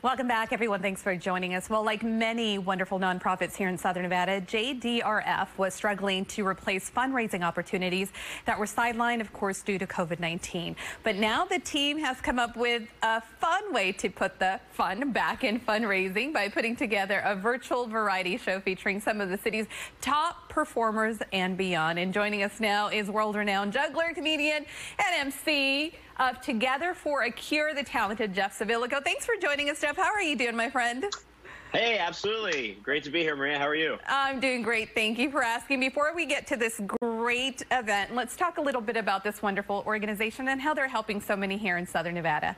Welcome back, everyone. Thanks for joining us. Well, like many wonderful nonprofits here in Southern Nevada, JDRF was struggling to replace fundraising opportunities that were sidelined, of course, due to COVID-19. But now the team has come up with a fun way to put the fun back in fundraising by putting together a virtual variety show featuring some of the city's top performers and beyond. And joining us now is world-renowned juggler, comedian, and MC of Together for a Cure, the talented Jeff Civillico. Thanks for joining us. How are you doing, my friend? Hey, absolutely. Great to be here, Maria. How are you? I'm doing great. Thank you for asking. Before we get to this great event, let's talk a little bit about this wonderful organization and how they're helping so many here in Southern Nevada.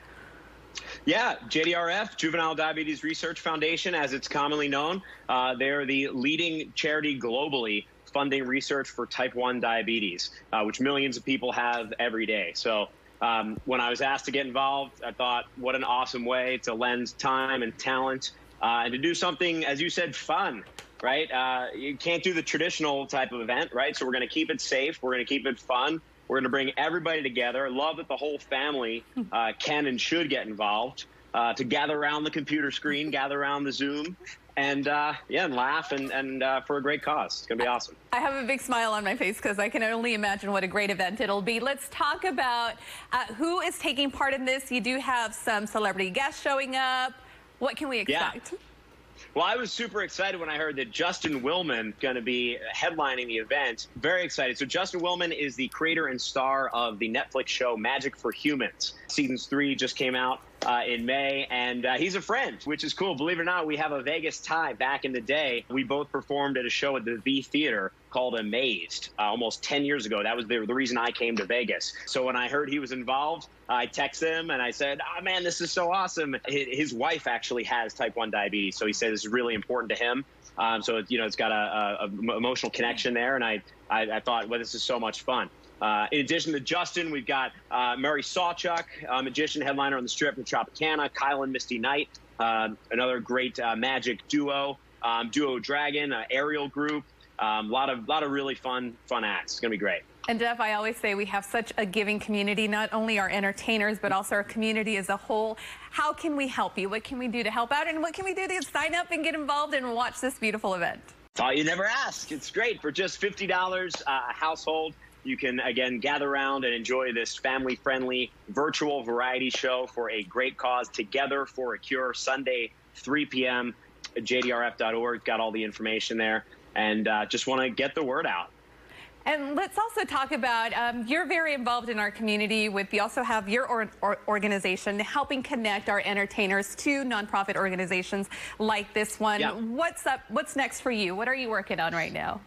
Yeah, JDRF, Juvenile Diabetes Research Foundation, as it's commonly known. Uh, they're the leading charity globally funding research for type 1 diabetes, uh, which millions of people have every day. So um, when I was asked to get involved, I thought, what an awesome way to lend time and talent uh, and to do something, as you said, fun, right? Uh, you can't do the traditional type of event, right? So we're going to keep it safe. We're going to keep it fun. We're going to bring everybody together. I love that the whole family uh, can and should get involved. Uh, to gather around the computer screen, gather around the Zoom, and uh, yeah, and laugh and, and uh, for a great cause. It's gonna be awesome. I have a big smile on my face because I can only imagine what a great event it'll be. Let's talk about uh, who is taking part in this. You do have some celebrity guests showing up. What can we expect? Yeah. Well, I was super excited when I heard that Justin Willman going to be headlining the event. Very excited. So Justin Willman is the creator and star of the Netflix show Magic for Humans. Seasons three just came out uh, in May, and uh, he's a friend, which is cool. Believe it or not, we have a Vegas tie back in the day. We both performed at a show at the V Theater called Amazed uh, almost 10 years ago. That was the, the reason I came to Vegas. So when I heard he was involved, I texted him and I said, oh man, this is so awesome. His wife actually has type 1 diabetes, so he said it's really important to him. Um, so, you know, it's got a, a, a, emotional connection there. And I, I, I thought, well, this is so much fun. Uh, in addition to Justin, we've got uh, Murray Sawchuck, uh, magician headliner on the strip from Tropicana, Kyle and Misty Knight, uh, another great uh, magic duo, um, Duo Dragon, uh, Aerial Group. A um, lot of lot of really fun fun acts. It's gonna be great. And Jeff, I always say we have such a giving community, not only our entertainers, but also our community as a whole. How can we help you? What can we do to help out? And what can we do to sign up and get involved and watch this beautiful event? Thought you never ask. It's great for just $50 a household. You can, again, gather around and enjoy this family friendly virtual variety show for a great cause together for a cure Sunday, 3 p.m. jdrf.org. Got all the information there. And uh, just want to get the word out. And let's also talk about um, you're very involved in our community with you also have your or, or organization helping connect our entertainers to nonprofit organizations like this one. Yeah. What's up? What's next for you? What are you working on right now?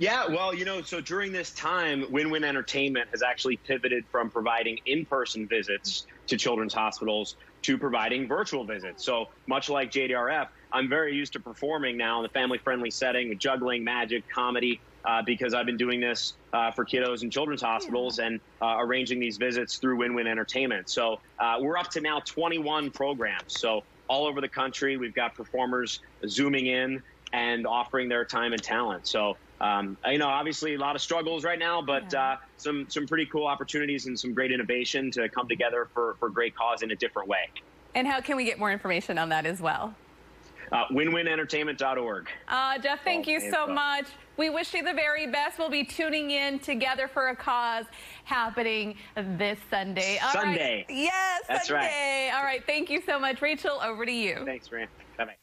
Yeah, well, you know, so during this time, Win Win Entertainment has actually pivoted from providing in person visits to children's hospitals to providing virtual visits. So, much like JDRF, I'm very used to performing now in the family friendly setting with juggling, magic, comedy, uh, because I've been doing this uh, for kiddos and children's hospitals and uh, arranging these visits through Win Win Entertainment. So, uh, we're up to now 21 programs. So, all over the country, we've got performers zooming in and offering their time and talent. So, um, you know, obviously a lot of struggles right now, but yeah. uh, some some pretty cool opportunities and some great innovation to come together for for great cause in a different way. And how can we get more information on that as well? Uh, winwinentertainment.org. Uh, Jeff, thank oh, you so much. We wish you the very best. We'll be tuning in together for a cause happening this Sunday. All Sunday. Right. Yes, That's Sunday. right. All right. Thank you so much. Rachel, over to you. Thanks, Rand. Bye-bye.